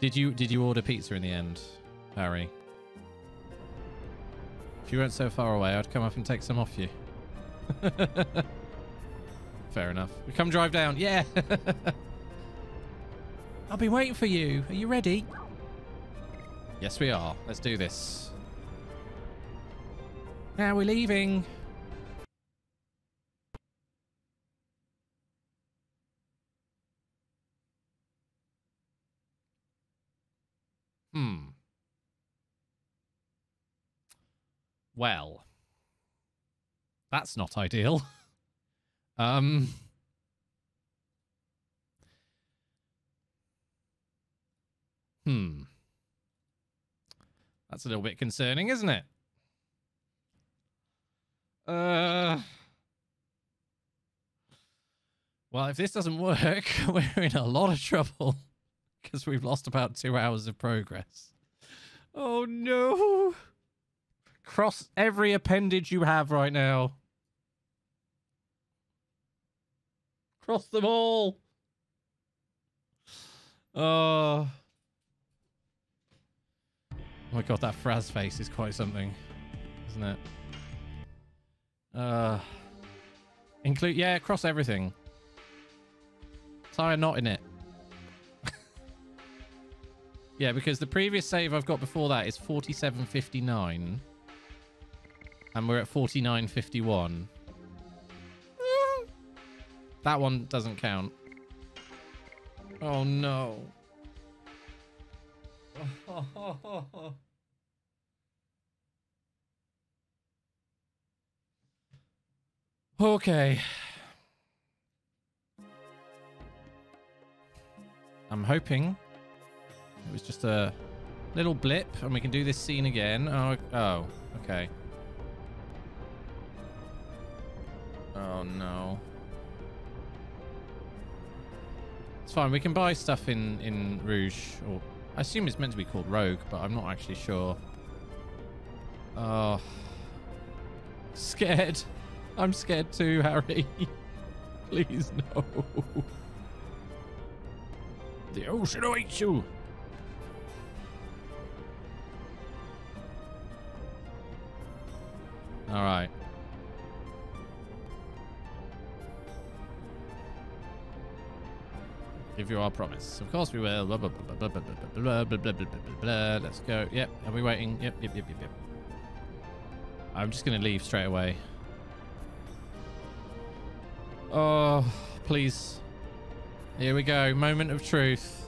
Did you did you order pizza in the end, Harry? If you weren't so far away, I'd come up and take some off you. Fair enough. We come drive down. Yeah. I'll be waiting for you. Are you ready? Yes, we are. Let's do this. Now we're leaving. Well, that's not ideal. um. Hmm. That's a little bit concerning, isn't it? Uh. Well, if this doesn't work, we're in a lot of trouble because we've lost about two hours of progress. Oh no! Cross every appendage you have right now. Cross them all. Oh. Oh my god, that Fraz face is quite something, isn't it? Uh, include yeah, cross everything. Tie a knot in it. yeah, because the previous save I've got before that is 47.59. And we're at 49.51. that one doesn't count. Oh no. okay. I'm hoping it was just a little blip and we can do this scene again. Oh, oh, okay. Oh no. It's fine. We can buy stuff in in Rouge, or I assume it's meant to be called Rogue, but I'm not actually sure. Oh, scared. I'm scared too, Harry. Please no. The ocean awaits you. All right. Give you our promise. Of course we will. Blah, blah, blah, blah, blah, blah, blah, blah, blah, blah, blah, blah. Let's go. Yep. Are we waiting? Yep, yep, yep, yep, yep. I'm just going to leave straight away. Oh, please. Here we go. Moment of truth.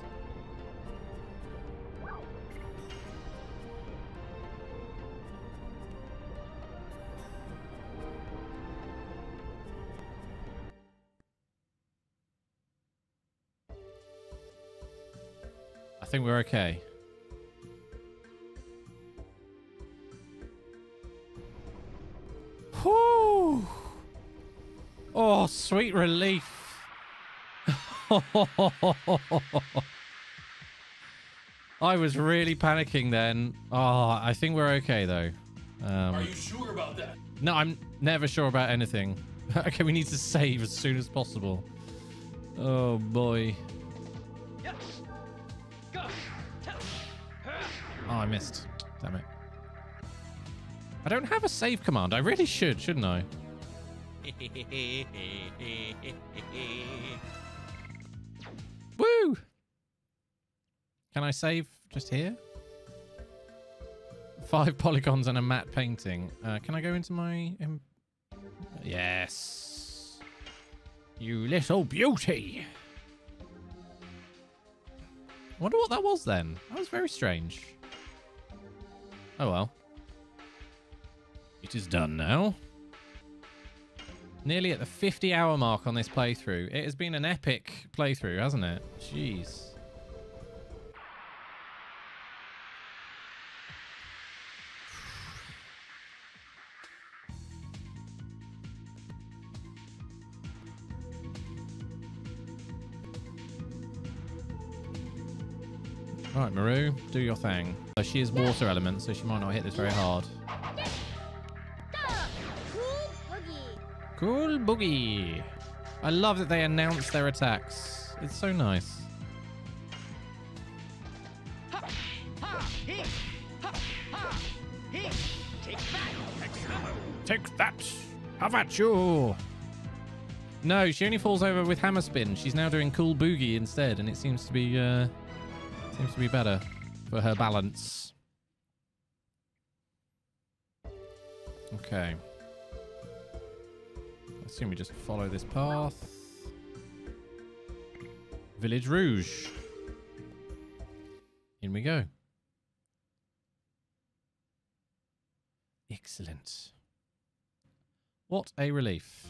Think we're okay. Whew. Oh, sweet relief. I was really panicking then. Oh, I think we're okay though. Um, Are you sure about that? no, I'm never sure about anything. okay, we need to save as soon as possible. Oh boy. Oh, I missed. Damn it. I don't have a save command. I really should, shouldn't I? Woo! Can I save just here? Five polygons and a matte painting. Uh, can I go into my... Um... Yes. You little beauty. I wonder what that was then. That was very strange. Oh well. It is done now. Nearly at the 50 hour mark on this playthrough. It has been an epic playthrough, hasn't it? Jeez. right, Meru, do your thing. She is water element, so she might not hit this very hard. Cool boogie. I love that they announce their attacks. It's so nice. Take that! Have at you! No, she only falls over with hammer spin. She's now doing cool boogie instead, and it seems to be uh, seems to be better for her balance. Okay. I assume we just follow this path. Village Rouge. In we go. Excellent. What a relief.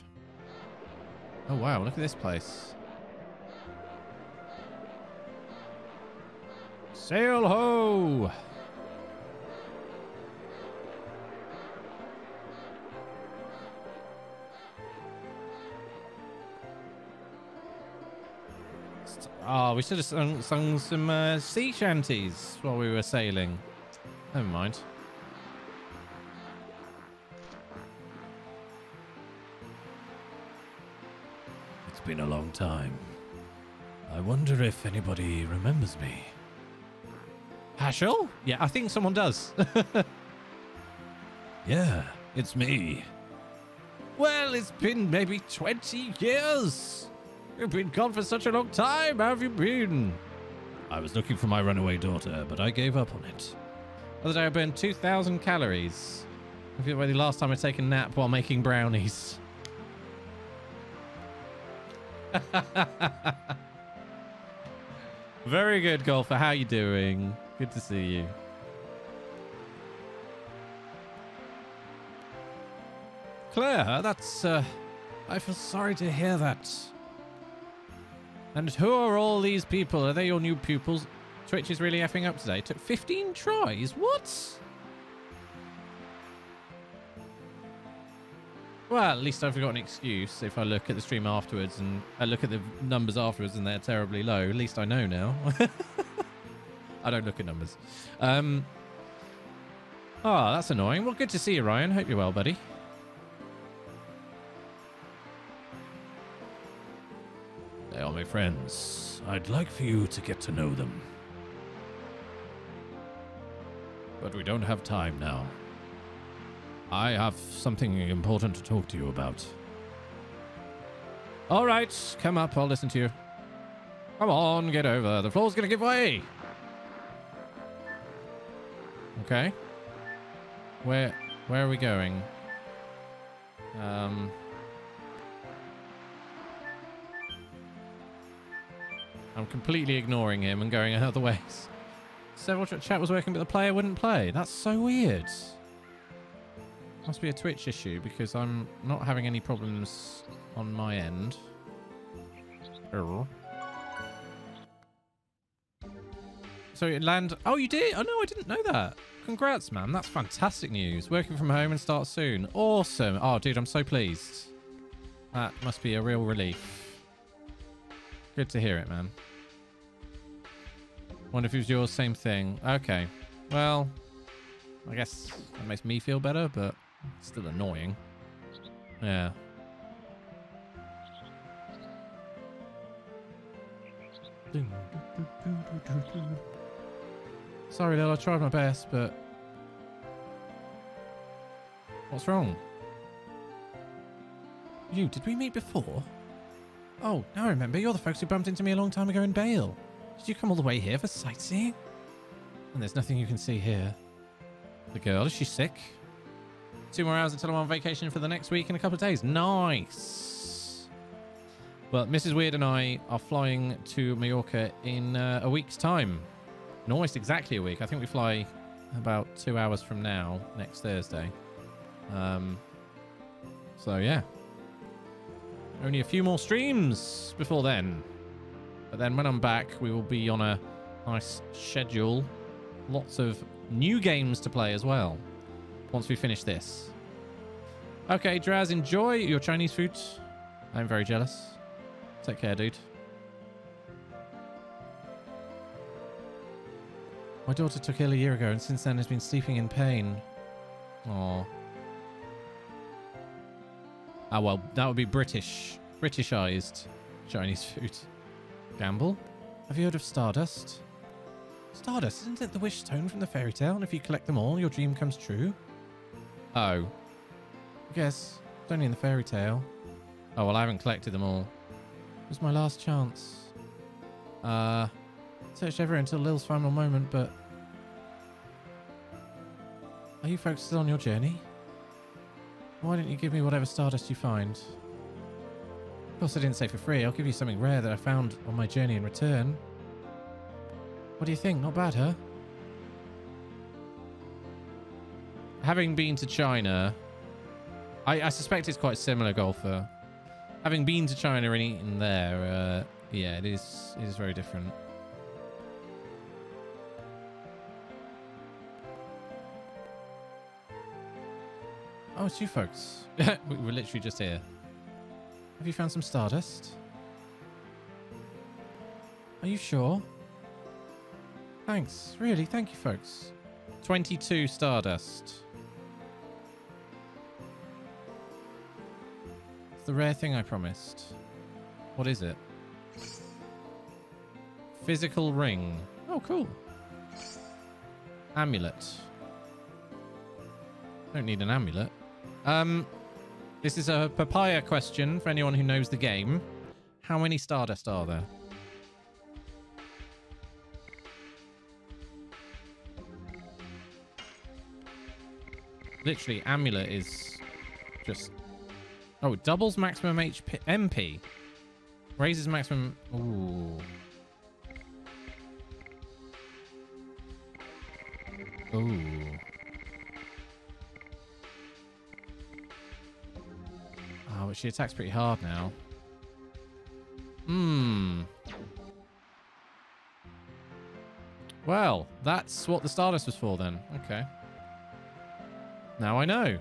Oh wow, look at this place. Sail ho! Oh, we should have sung, sung some uh, sea shanties while we were sailing. Never mind. It's been a long time. I wonder if anybody remembers me. Haschel? Yeah, I think someone does. yeah, it's me. Well, it's been maybe 20 years. You've been gone for such a long time. How have you been? I was looking for my runaway daughter, but I gave up on it. The other day I burned 2,000 calories. I feel like the last time I take a nap while making brownies. Very good, Golfer. How are you doing? Good to see you. Claire, that's, uh, I feel sorry to hear that. And who are all these people? Are they your new pupils? Twitch is really effing up today. Took 15 tries. What? Well, at least I've got an excuse if I look at the stream afterwards and I look at the numbers afterwards and they're terribly low. At least I know now. I don't look at numbers. Um, oh, that's annoying. Well, good to see you, Ryan. Hope you're well, buddy. They are my friends. I'd like for you to get to know them. But we don't have time now. I have something important to talk to you about. All right, come up. I'll listen to you. Come on, get over. The floor's going to give way. Okay. Where where are we going? Um I'm completely ignoring him and going other ways. Several chat was working, but the player wouldn't play. That's so weird. Must be a Twitch issue because I'm not having any problems on my end. So it land. Oh, you did? Oh no, I didn't know that. Congrats, man. That's fantastic news. Working from home and start soon. Awesome. Oh, dude, I'm so pleased. That must be a real relief. Good to hear it, man. Wonder if it was yours, same thing. Okay. Well, I guess that makes me feel better, but still annoying. Yeah. Sorry, Lil, I tried my best, but... What's wrong? You, did we meet before? Oh, now I remember. You're the folks who bumped into me a long time ago in Bale. Did you come all the way here for sightseeing? And there's nothing you can see here. The girl, is she sick? Two more hours until I'm on vacation for the next week in a couple of days. Nice. Well, Mrs. Weird and I are flying to Mallorca in uh, a week's time. In almost exactly a week. I think we fly about two hours from now, next Thursday. Um, so, yeah. Only a few more streams before then. But then when I'm back, we will be on a nice schedule. Lots of new games to play as well once we finish this. Okay, Draz, enjoy your Chinese food. I'm very jealous. Take care, dude. My daughter took ill a year ago and since then has been sleeping in pain. Aww. Ah, well, that would be British. Britishized Chinese food. Gamble? Have you heard of Stardust? Stardust, isn't it the wish stone from the fairy tale? And if you collect them all, your dream comes true? Oh. I guess. It's only in the fairy tale. Oh, well, I haven't collected them all. It was my last chance. Uh, searched everywhere until Lil's final moment, but... Are you folks still on your journey? Why don't you give me whatever stardust you find? Of course, I didn't say for free. I'll give you something rare that I found on my journey in return. What do you think? Not bad, huh? Having been to China, I, I suspect it's quite similar, Golfer. Having been to China and eaten there, uh, yeah, it is, it is very different. It's you folks. we were literally just here. Have you found some stardust? Are you sure? Thanks. Really, thank you, folks. 22 stardust. It's the rare thing I promised. What is it? Physical ring. Oh, cool. Amulet. Don't need an amulet. Um, this is a papaya question for anyone who knows the game. How many Stardust are there? Literally, Amulet is just... Oh, doubles maximum HP... MP. Raises maximum... Ooh. Ooh. She attacks pretty hard now. Hmm. Well, that's what the Stardust was for then. Okay. Now I know.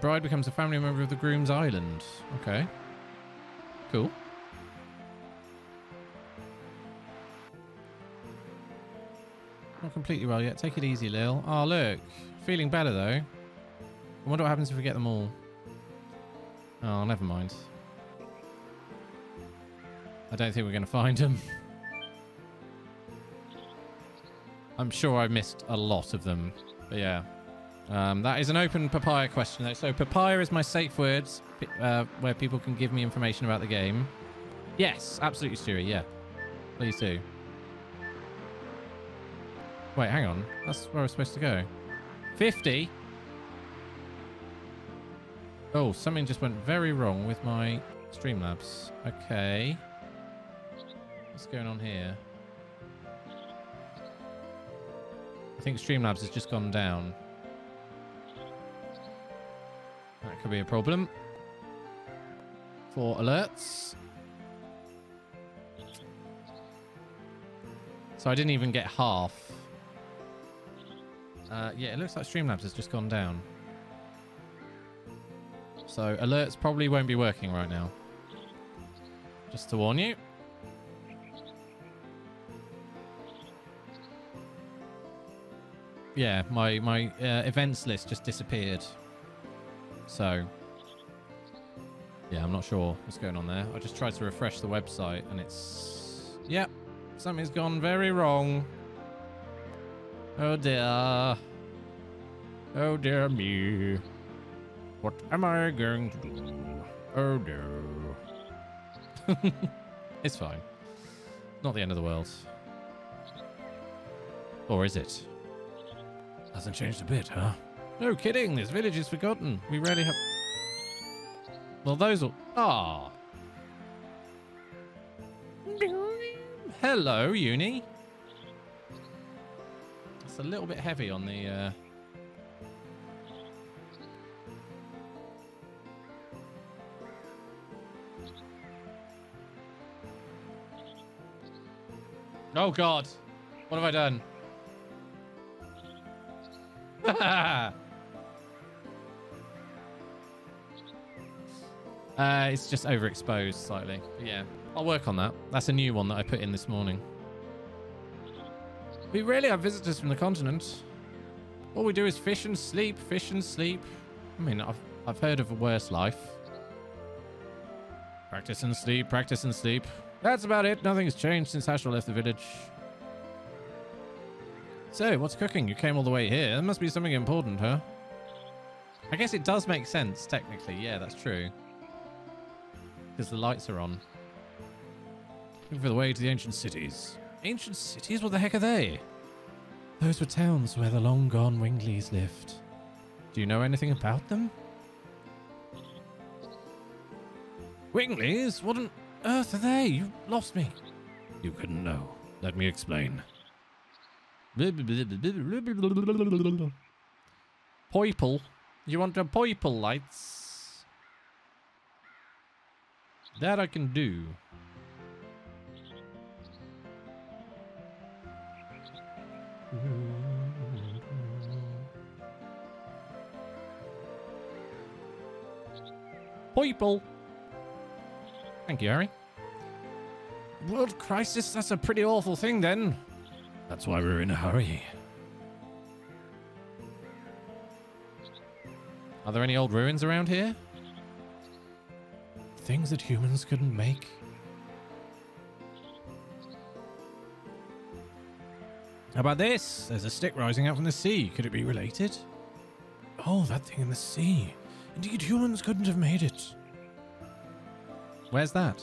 Bride becomes a family member of the groom's island. Okay. Cool. Not completely well yet. Take it easy, Lil. Oh, look. Feeling better, though. I wonder what happens if we get them all. Oh, never mind. I don't think we're going to find them. I'm sure I missed a lot of them. But yeah. Um, that is an open papaya question, though. So papaya is my safe words uh, where people can give me information about the game. Yes, absolutely, Stewie. Yeah. Please do. Wait, hang on. That's where we're supposed to go. 50? Oh, something just went very wrong with my Streamlabs. Okay. What's going on here? I think Streamlabs has just gone down. That could be a problem. For alerts. So I didn't even get half. Uh, yeah, it looks like Streamlabs has just gone down. So alerts probably won't be working right now. Just to warn you. Yeah, my, my uh, events list just disappeared. So, yeah, I'm not sure what's going on there. I just tried to refresh the website and it's... Yep, something's gone very wrong. Oh dear. Oh dear me. What am I going to do? Oh dear. it's fine. Not the end of the world. Or is it? Hasn't changed a bit, huh? No kidding, this village is forgotten. We rarely have... Well, those are... Ah. Hello, Uni a little bit heavy on the... Uh... Oh, God. What have I done? uh, it's just overexposed slightly. But yeah, I'll work on that. That's a new one that I put in this morning. We rarely have visitors from the continent. All we do is fish and sleep, fish and sleep. I mean, I've, I've heard of a worse life. Practice and sleep, practice and sleep. That's about it. Nothing's changed since Astral left the village. So, what's cooking? You came all the way here. There must be something important, huh? I guess it does make sense, technically. Yeah, that's true. Because the lights are on. Looking for the way to the ancient cities. Ancient cities? What the heck are they? Those were towns where the long gone Winglies lived. Do you know anything about them? Winglies? What on earth are they? You lost me. You couldn't know. Let me explain. Poiple. You want the poiple lights? That I can do. Poiple. Thank you, Harry. World crisis? That's a pretty awful thing, then. That's why we're in a hurry. Are there any old ruins around here? Things that humans couldn't make? How about this? There's a stick rising out from the sea. Could it be related? Oh, that thing in the sea. Indeed, humans couldn't have made it. Where's that?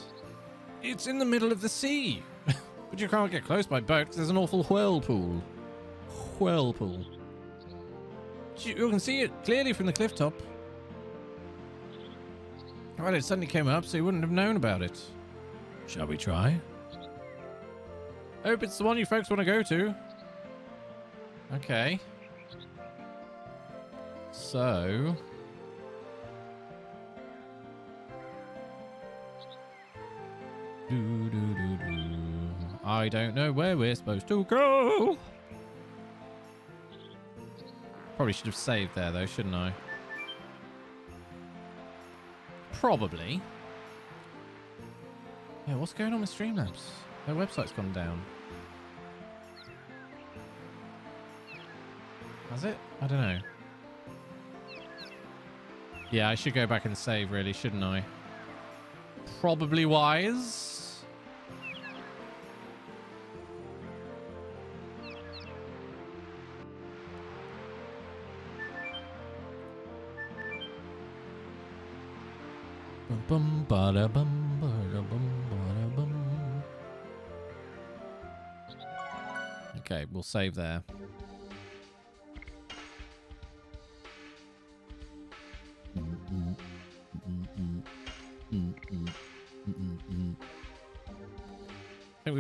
It's in the middle of the sea. but you can't get close by boat because there's an awful whirlpool. Whirlpool. You, you can see it clearly from the cliff top. Well, it suddenly came up, so you wouldn't have known about it. Shall we try? Hope it's the one you folks want to go to. Okay. So... Do, do, do, do. I don't know where we're supposed to go. Probably should have saved there, though, shouldn't I? Probably. Yeah, what's going on with Streamlabs? Their website's gone down. Has it? I don't know. Yeah, I should go back and save, really, shouldn't I? Probably wise. Bum, bum, bum. Okay, we'll save there.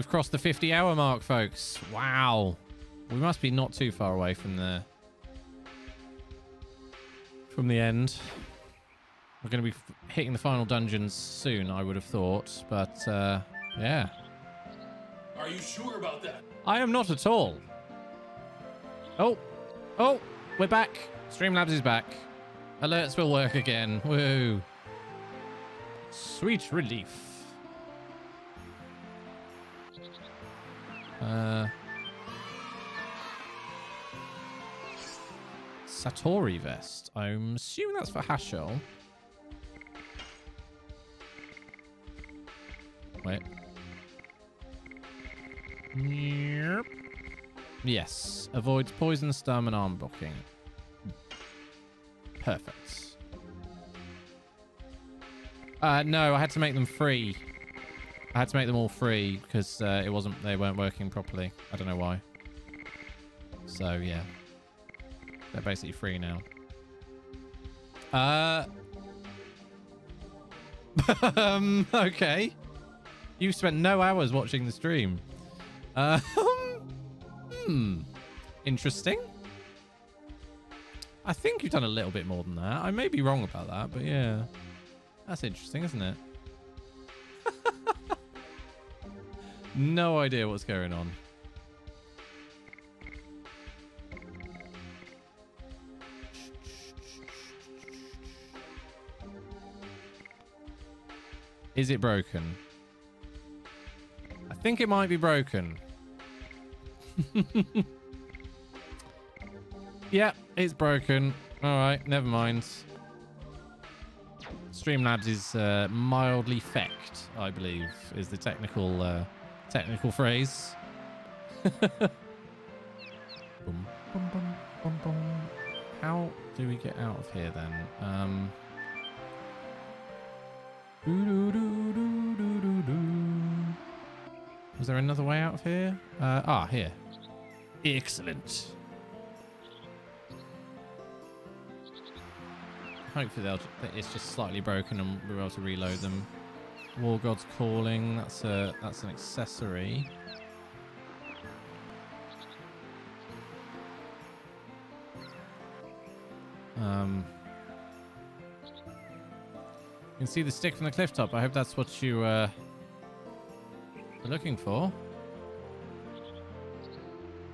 We've crossed the 50 hour mark, folks. Wow. We must be not too far away from the from the end. We're going to be hitting the final dungeons soon, I would have thought. But, uh, yeah. Are you sure about that? I am not at all. Oh. Oh, we're back. Streamlabs is back. Alerts will work again. Woo. Sweet relief. Uh... Satori vest. I'm assuming that's for Haschel. Wait. Yep. Yes. Avoids poison, stun, and arm blocking. Perfect. Uh, no, I had to make them free. I had to make them all free because uh, it wasn't. They weren't working properly. I don't know why. So yeah, they're basically free now. Uh. um. Okay. You spent no hours watching the stream. Uh, hmm. Interesting. I think you've done a little bit more than that. I may be wrong about that, but yeah. That's interesting, isn't it? No idea what's going on. Is it broken? I think it might be broken. yeah, it's broken. All right, never mind. Streamlabs is uh, mildly fecked, I believe, is the technical uh, technical phrase. Boom, boom, boom. How do we get out of here then? Um. doo-doo-doo-doo-doo-doo-doo. Was there another way out of here? Uh, ah, here. Excellent. Hopefully they'll, it's just slightly broken and we're able to reload them. War God's Calling. That's a that's an accessory. Um, you can see the stick from the cliff top. I hope that's what you uh, are looking for.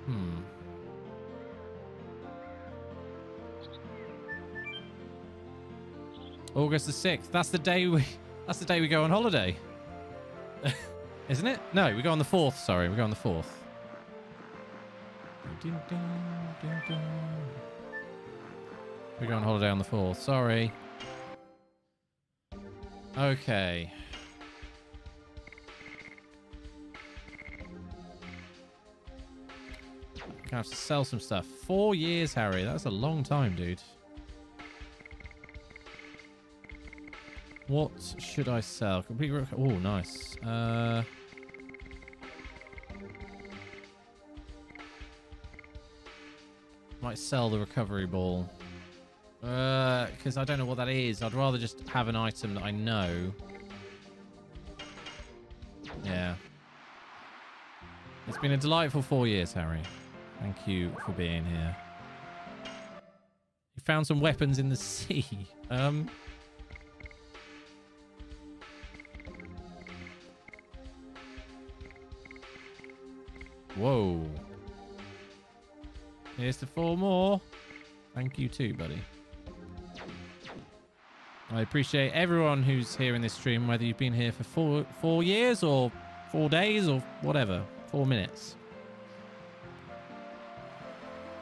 Hmm. August the sixth. That's the day we. That's the day we go on holiday. Isn't it? No, we go on the fourth. Sorry, we go on the fourth. Dun, dun, dun, dun. We go on holiday on the fourth. Sorry. Okay. Gonna have to sell some stuff. Four years, Harry. That's a long time, dude. What should I sell? Complete. rec- Oh, nice. Uh. Might sell the recovery ball. Uh, because I don't know what that is. I'd rather just have an item that I know. Yeah. It's been a delightful four years, Harry. Thank you for being here. You found some weapons in the sea. Um. Whoa. Here's to four more. Thank you too, buddy. I appreciate everyone who's here in this stream, whether you've been here for four four years or four days or whatever. Four minutes.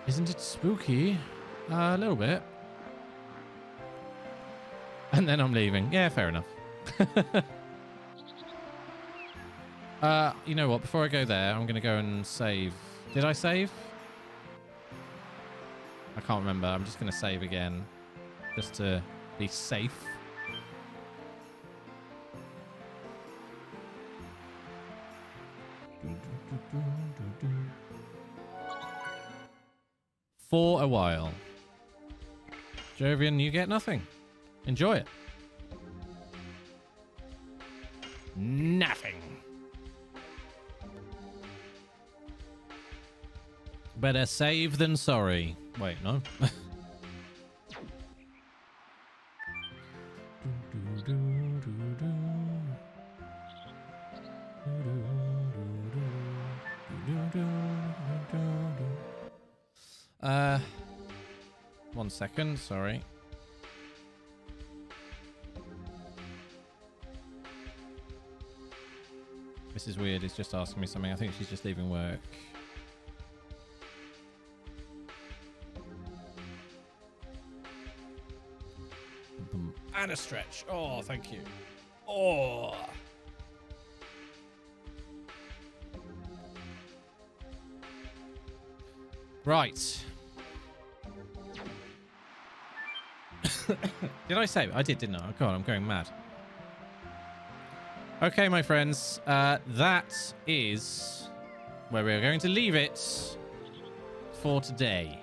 Isn't it spooky? Uh, a little bit. And then I'm leaving. Yeah, fair enough. uh, you know what? Before I go there, I'm going to go and save. Did I save? I can't remember. I'm just going to save again. Just to be safe. For a while. Jovian, you get nothing. Enjoy it. Better save than sorry. Wait, no. Uh, one second, sorry. This is weird. It's just asking me something. I think she's just leaving work. A stretch. Oh, thank you. Oh. Right. did I say? I did, didn't I? Oh, God, I'm going mad. Okay, my friends, uh, that is where we're going to leave it for today.